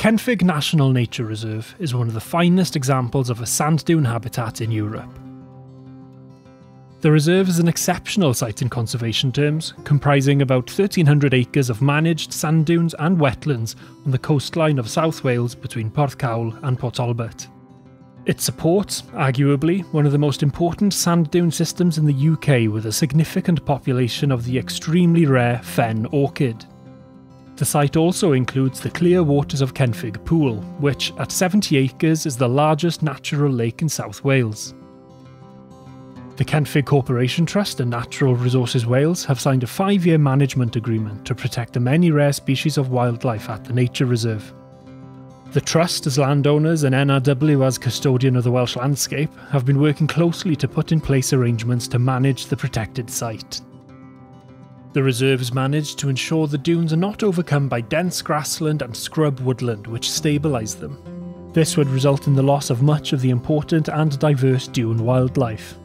Kenfig National Nature Reserve is one of the finest examples of a sand dune habitat in Europe. The reserve is an exceptional site in conservation terms, comprising about 1,300 acres of managed sand dunes and wetlands on the coastline of South Wales between Porthcawl and Port Talbot. It supports, arguably, one of the most important sand dune systems in the UK with a significant population of the extremely rare fen orchid. The site also includes the clear waters of Kenfig Pool, which, at 70 acres, is the largest natural lake in South Wales. The Kenfig Corporation Trust and Natural Resources Wales have signed a five year management agreement to protect the many rare species of wildlife at the nature reserve. The Trust, as landowners, and NRW, as custodian of the Welsh landscape, have been working closely to put in place arrangements to manage the protected site. The reserve is managed to ensure the dunes are not overcome by dense grassland and scrub woodland, which stabilise them. This would result in the loss of much of the important and diverse dune wildlife.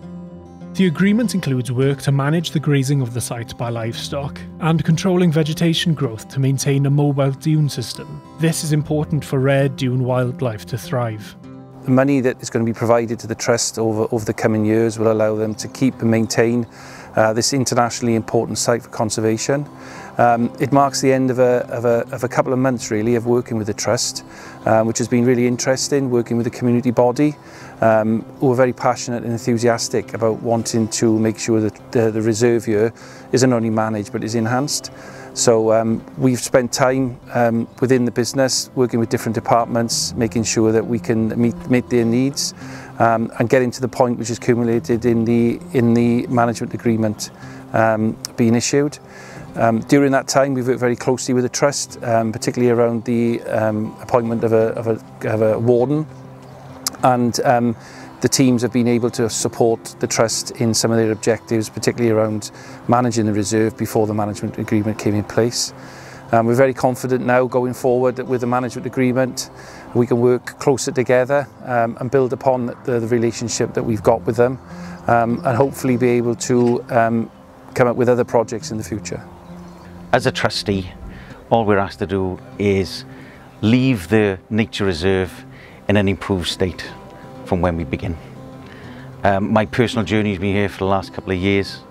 The agreement includes work to manage the grazing of the site by livestock and controlling vegetation growth to maintain a mobile dune system. This is important for rare dune wildlife to thrive. The money that is going to be provided to the Trust over, over the coming years will allow them to keep and maintain uh, this internationally important site for conservation. Um, it marks the end of a, of, a, of a couple of months really of working with the Trust, um, which has been really interesting, working with the community body, um, who are very passionate and enthusiastic about wanting to make sure that the, the reserve here isn't only managed but is enhanced. So um, we've spent time um, within the business working with different departments, making sure that we can meet, meet their needs um, and getting to the point which is cumulated in the, in the management agreement um, being issued. Um, during that time, we've worked very closely with the Trust, um, particularly around the um, appointment of a, of, a, of a warden. And um, the teams have been able to support the Trust in some of their objectives, particularly around managing the reserve before the management agreement came in place. Um, we're very confident now going forward that with the management agreement we can work closer together um, and build upon the, the relationship that we've got with them um, and hopefully be able to um, come up with other projects in the future. As a trustee, all we're asked to do is leave the nature reserve in an improved state from when we begin. Um, my personal journey has been here for the last couple of years.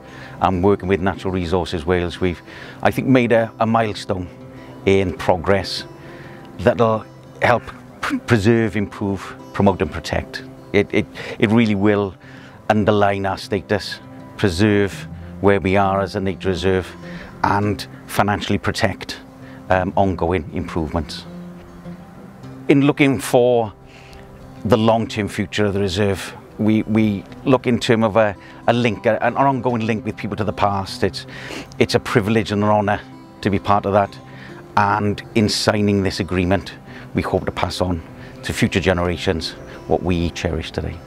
I'm working with Natural Resources Wales. We've, I think, made a, a milestone in progress that'll help preserve, improve, promote and protect. It, it, it really will underline our status, preserve where we are as a nature reserve and financially protect um, ongoing improvements. In looking for the long-term future of the reserve, we, we look in terms of a, a link, a, an ongoing link with people to the past. It's, it's a privilege and an honour to be part of that. And in signing this agreement, we hope to pass on to future generations what we cherish today.